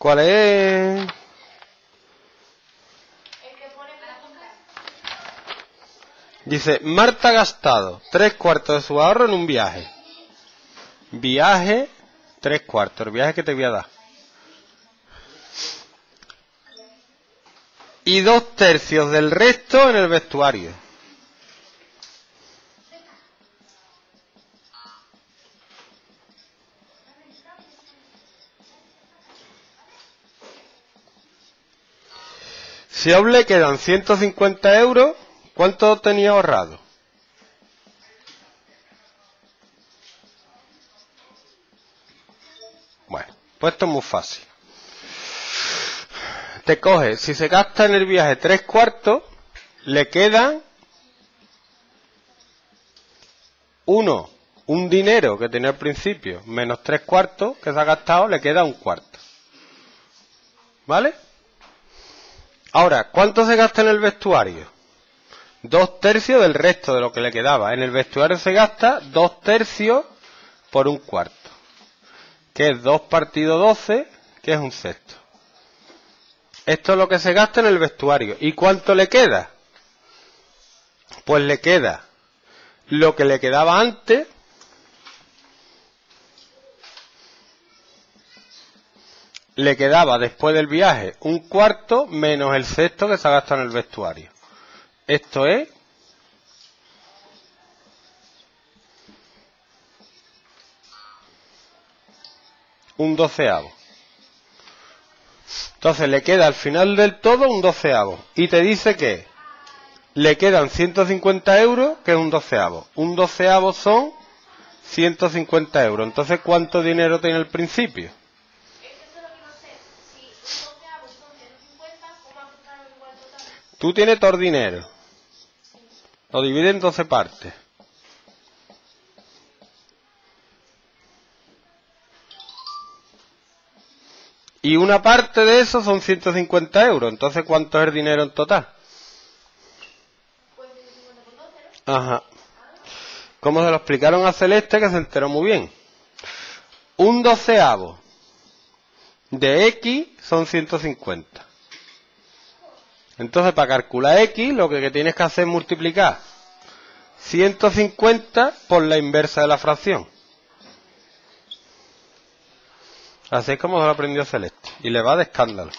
¿Cuál es? Dice, Marta ha gastado tres cuartos de su ahorro en un viaje. Viaje, tres cuartos, el viaje que te voy a dar. Y dos tercios del resto en el vestuario. Si aún le quedan 150 euros, ¿cuánto tenía ahorrado? Bueno, pues esto es muy fácil. Te coge, si se gasta en el viaje tres cuartos, le quedan uno, un dinero que tenía al principio, menos tres cuartos que se ha gastado, le queda un cuarto. ¿Vale? Ahora, ¿cuánto se gasta en el vestuario? Dos tercios del resto de lo que le quedaba. En el vestuario se gasta dos tercios por un cuarto. Que es dos partido doce, que es un sexto. Esto es lo que se gasta en el vestuario. ¿Y cuánto le queda? Pues le queda lo que le quedaba antes le quedaba después del viaje un cuarto menos el sexto que se ha gastado en el vestuario. Esto es un doceavo. Entonces le queda al final del todo un doceavo. Y te dice que le quedan 150 euros, que es un doceavo. Un doceavo son 150 euros. Entonces, ¿cuánto dinero tiene el principio? Tú tienes todo el dinero. Lo divide en 12 partes. Y una parte de eso son 150 euros. Entonces, ¿cuánto es el dinero en total? Ajá. Como se lo explicaron a Celeste, que se enteró muy bien. Un doceavo de X son 150. Entonces, para calcular X, lo que tienes que hacer es multiplicar 150 por la inversa de la fracción. Así es como lo aprendió Celeste. Y le va de escándalo.